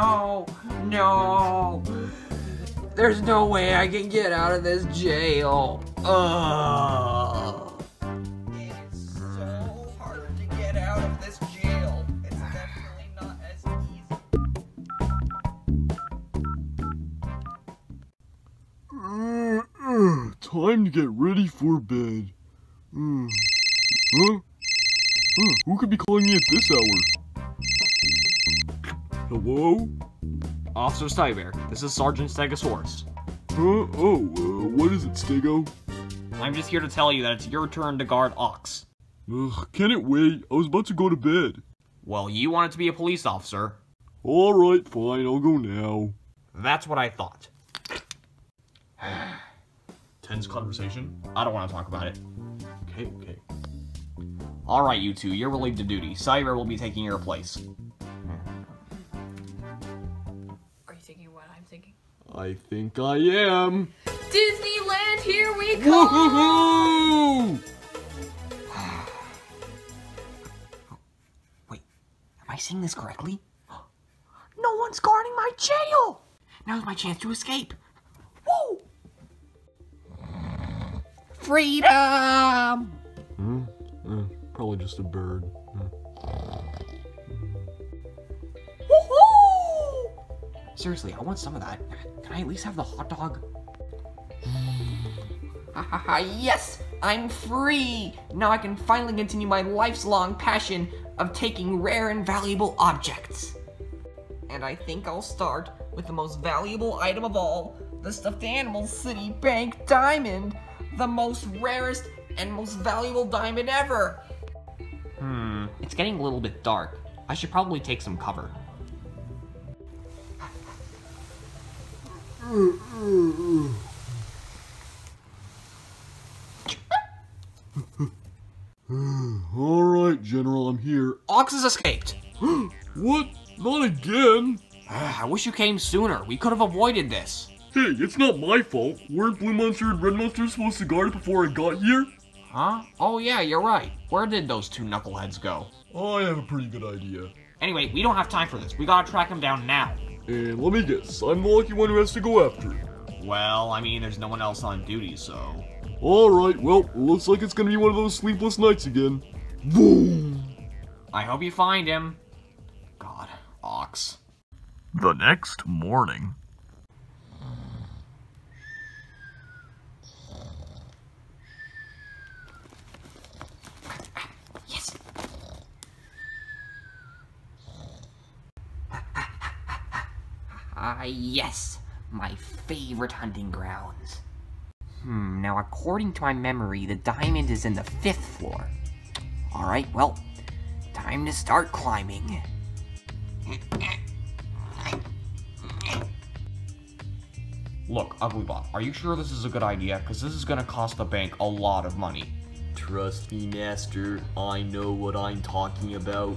No! No! There's no way I can get out of this jail. Ugh. It's so hard to get out of this jail. It's definitely not as easy. Uh, uh, time to get ready for bed. Uh, huh? Uh, who could be calling me at this hour? Hello? Officer Stybear, this is Sergeant Stegosaurus. Huh? Oh, uh, what is it, Stego? I'm just here to tell you that it's your turn to guard Ox. Ugh, can it wait? I was about to go to bed. Well, you wanted to be a police officer. Alright, fine, I'll go now. That's what I thought. Tense conversation. I don't want to talk about it. Okay, okay. Alright, you two, you're relieved of duty. Cyber will be taking your place. Thinking I'm thinking? I think I am. Disneyland, here we come! Wait, am I seeing this correctly? No one's guarding my jail! Now's my chance to escape. Woo! Freedom! Hmm? Uh, probably just a bird. Hmm. Seriously, I want some of that. Can I at least have the hot dog? Ha ha ha, yes, I'm free! Now I can finally continue my life's long passion of taking rare and valuable objects. And I think I'll start with the most valuable item of all, the stuffed animal city bank diamond, the most rarest and most valuable diamond ever. Hmm, it's getting a little bit dark. I should probably take some cover. Alright, General, I'm here. Ox has escaped. What? Not again? Ah, I wish you came sooner. We could have avoided this. Hey, it's not my fault. Weren't Blue Monster and Red Monster supposed to guard it before I got here? Huh? Oh yeah, you're right. Where did those two knuckleheads go? I have a pretty good idea. Anyway, we don't have time for this. We gotta track him down now. And let me guess, I'm the lucky one who has to go after it. Well, I mean, there's no one else on duty, so. Alright, well, looks like it's gonna be one of those sleepless nights again. Boom! I hope you find him. God, Ox. The next morning. Yes. My favorite hunting grounds. Hmm, now according to my memory, the diamond is in the fifth floor. Alright, well, time to start climbing. Look, Ugglybot, are you sure this is a good idea? Because this is gonna cost the bank a lot of money. Trust me, Master, I know what I'm talking about.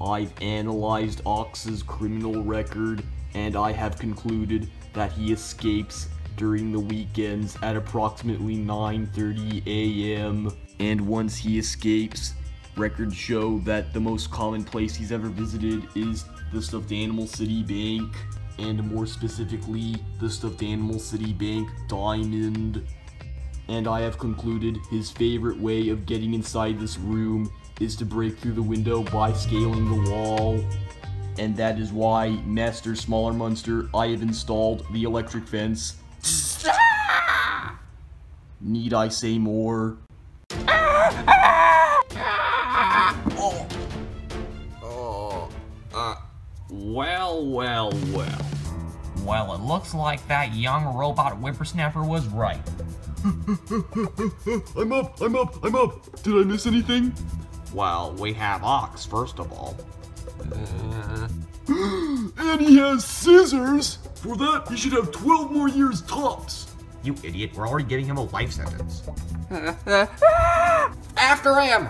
I've analyzed Ox's criminal record, and I have concluded that he escapes during the weekends at approximately 9.30 a.m. And once he escapes, records show that the most common place he's ever visited is the Stuffed Animal City Bank, and more specifically, the Stuffed Animal City Bank Diamond and I have concluded his favorite way of getting inside this room is to break through the window by scaling the wall. And that is why, Master Smaller Monster, I have installed the electric fence. Need I say more? Well, well, well. Well, it looks like that young robot whippersnapper was right. I'm up, I'm up, I'm up! Did I miss anything? Well, we have Ox, first of all. Uh, And he has scissors! For that, he should have 12 more years tops! You idiot, we're already giving him a life sentence. After him!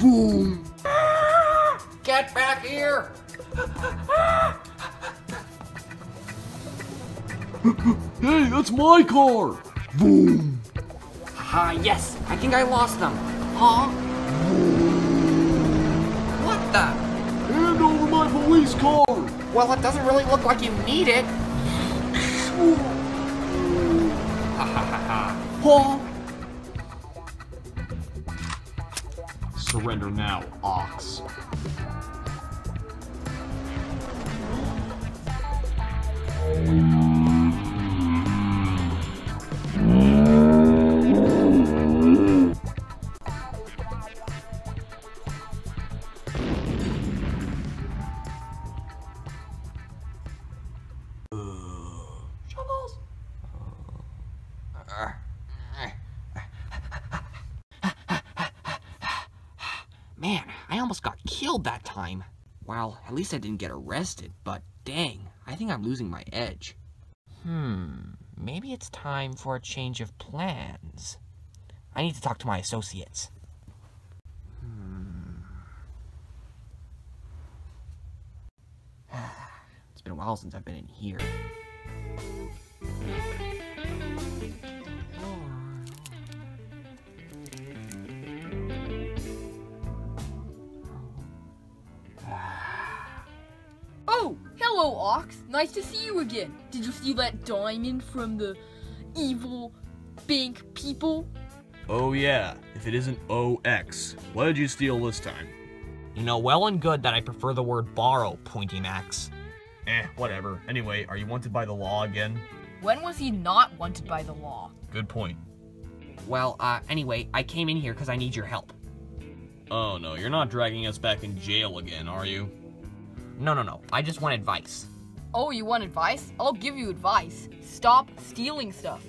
Boom! Get back here! Hey, that's my car! Boom! Ha, yes, I think I lost them. Huh? What the? Police car! Well, it doesn't really look like you need it. Ha ha ha ha. Huh? Surrender now, Ox. Killed that time. Well, at least I didn't get arrested, but dang, I think I'm losing my edge. Hmm, maybe it's time for a change of plans. I need to talk to my associates. Hmm. It's been a while since I've been in here. Hello, Ox. Nice to see you again. Did you steal that diamond from the evil bank people? Oh yeah, if it isn't OX. What did you steal this time? You know well and good that I prefer the word borrow, Pointy Max. Eh, whatever. Anyway, are you wanted by the law again? When was he not wanted by the law? Good point. Well, uh, anyway, I came in here because I need your help. Oh no, you're not dragging us back in jail again, are you? No, no, no. I just want advice. Oh, you want advice? I'll give you advice. Stop stealing stuff.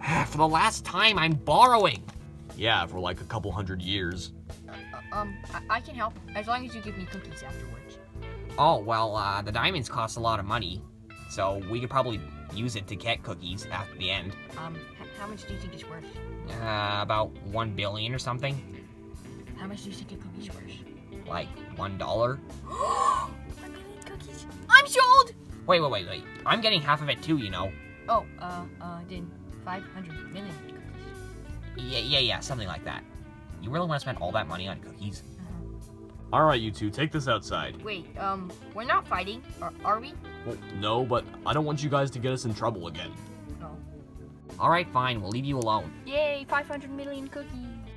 For the last time, I'm borrowing. Yeah, for like a couple hundred years. Uh, um, I-, I can help as long as you give me cookies afterwards. Oh, well, uh, the diamonds cost a lot of money. So we could probably use it to get cookies at the end. Um, how much do you think it's worth? Uh, about one billion or something. How much do you think a cookie's worth? Like, one dollar. One million cookies. I'm sold. Wait, wait, wait, wait. I'm getting half of it too, you know. Oh, uh, uh, then 500 million cookies. Yeah, yeah, yeah, something like that. You really want to spend all that money on cookies? Alright, you two, take this outside. Wait, um, we're not fighting, are, are we? Well, no, but I don't want you guys to get us in trouble again. No. All right, fine. We'll leave you alone. Yay, 500 million cookies.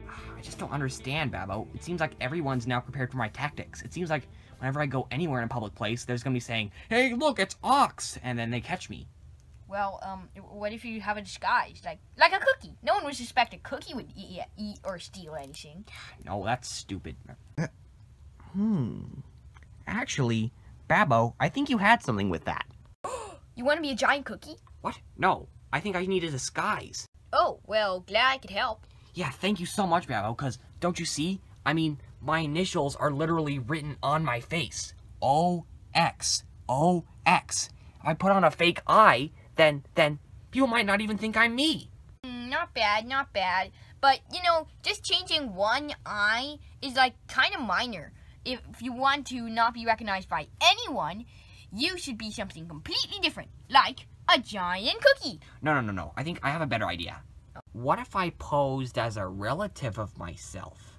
I just don't understand, Babo. It seems like everyone's now prepared for my tactics. It seems like whenever I go anywhere in a public place, there's gonna be saying, "Hey, look, it's Ox," and then they catch me. Well, um, what if you have a disguise, like like a cookie? No one would suspect a cookie would eat, eat or steal anything. No, that's stupid. hmm. Actually, Babo, I think you had something with that. You want to be a giant cookie? What? No, I think I need a disguise. Oh, well, glad I could help. Yeah, thank you so much, Babo, because don't you see? I mean, my initials are literally written on my face. O-X. O-X. If I put on a fake eye, then, then, people might not even think I'm me. Mm, not bad, not bad. But, you know, just changing one eye is like kind of minor. If, if you want to not be recognized by anyone, you should be something completely different, like a giant cookie. No, no, no, no. I think I have a better idea. What if I posed as a relative of myself?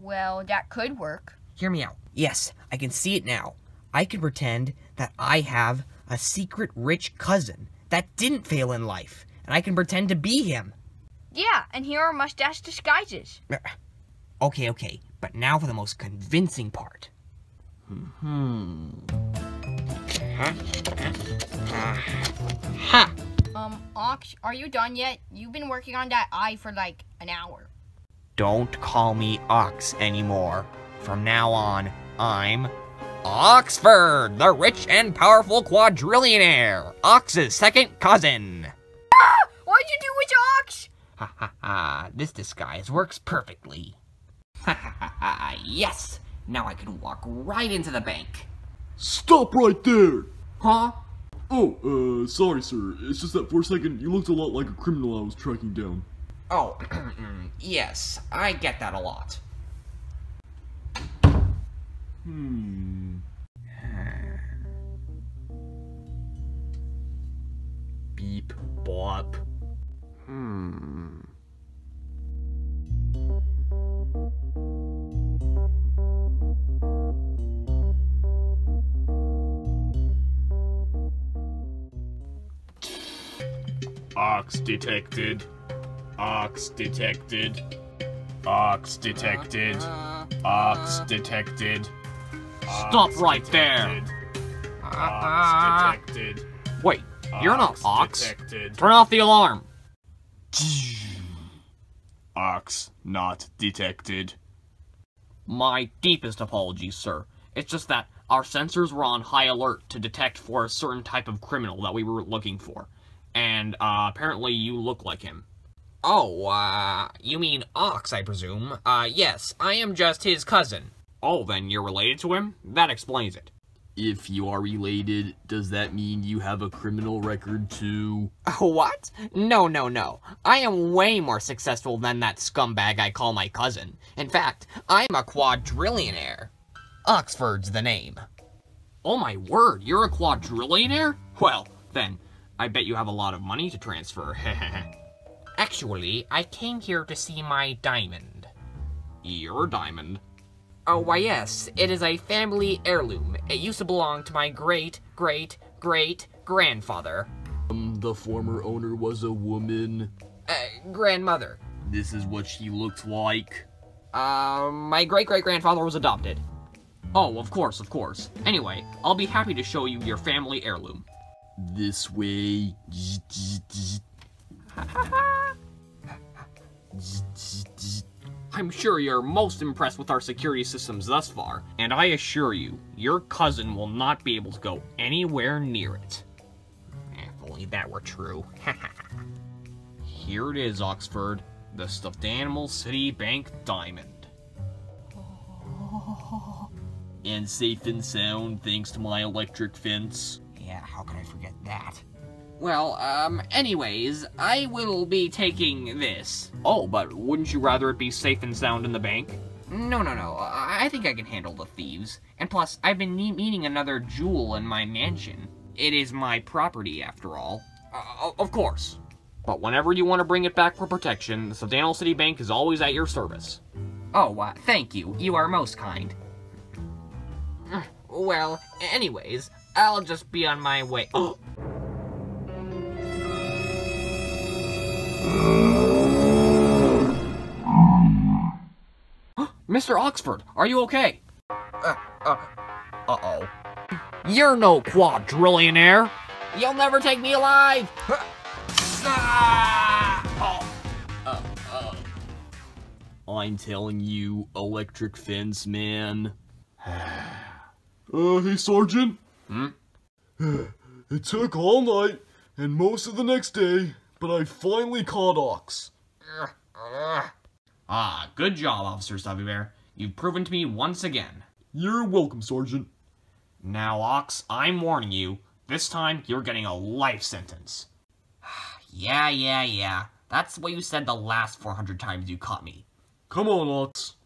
Well, that could work. Hear me out. Yes, I can see it now. I can pretend that I have a secret rich cousin that didn't fail in life, and I can pretend to be him. Yeah, and here are mustache disguises. Okay, okay, but now for the most convincing part. Hmm. Huh? Ha! Um, Ox, are you done yet? You've been working on that eye for like an hour. Don't call me Ox anymore. From now on, I'm Oxford, the rich and powerful quadrillionaire, Ox's second cousin. Ah! What'd you do with Ox? Ha ha ha, this disguise works perfectly. Ha ha ha ha, yes! Now I can walk right into the bank. Stop right there! Huh? Oh, uh, sorry, sir. It's just that for a second you looked a lot like a criminal I was tracking down. Oh, yes, I get that a lot. Hmm. Beep, bop. Hmm. Ox detected. Ox detected. Ox detected. Ox detected. Stop right there. Ox detected. Wait, you're not Ox. Detected. Turn off the alarm. Ox not detected. My deepest apologies, sir. It's just that our sensors were on high alert to detect for a certain type of criminal that we were looking for. And, uh, apparently you look like him. Oh, uh, you mean Ox, I presume? Uh, yes, I am just his cousin. Oh, then you're related to him? That explains it. If you are related, does that mean you have a criminal record too? What? No, no, no. I am way more successful than that scumbag I call my cousin. In fact, I'm a quadrillionaire. Oxford's the name. Oh my word, you're a quadrillionaire? Well, then, I bet you have a lot of money to transfer. Actually, I came here to see my diamond. Your diamond? Oh, why yes, it is a family heirloom. It used to belong to my great, great, great grandfather. Um, the former owner was a woman. Uh, grandmother. This is what she looked like. Uh, my great great grandfather was adopted. Oh, of course, of course. Anyway, I'll be happy to show you your family heirloom. This way. I'm sure you're most impressed with our security systems thus far, and I assure you, your cousin will not be able to go anywhere near it. If only that were true. Here it is, Oxford. The stuffed animal City Bank Diamond. And safe and sound thanks to my electric fence. Yeah, how could I forget that? Well, um, anyways, I will be taking this. Oh, but wouldn't you rather it be safe and sound in the bank? No, no, no. I think I can handle the thieves. And plus, I've been ne- needing another jewel in my mansion. It is my property, after all. Uh, of course. But whenever you want to bring it back for protection, the Savannah City Bank is always at your service. Oh, uh, thank you. You are most kind. Well, anyways, I'll just be on my way. Mr. Oxford, are you okay? Uh, uh, uh-oh. You're no quadrillionaire. You'll never take me alive. Ah! Oh. Uh, uh. I'm telling you, electric fence man. Uh, hey, Sergeant? Hmm? It took all night and most of the next day, but I finally caught Ox. Ah, good job, Officer Stubby Bear. You've proven to me once again. You're welcome, Sergeant. Now, Ox, I'm warning you. This time, you're getting a life sentence. yeah, yeah, yeah. That's what you said the last 400 times you caught me. Come on, Ox.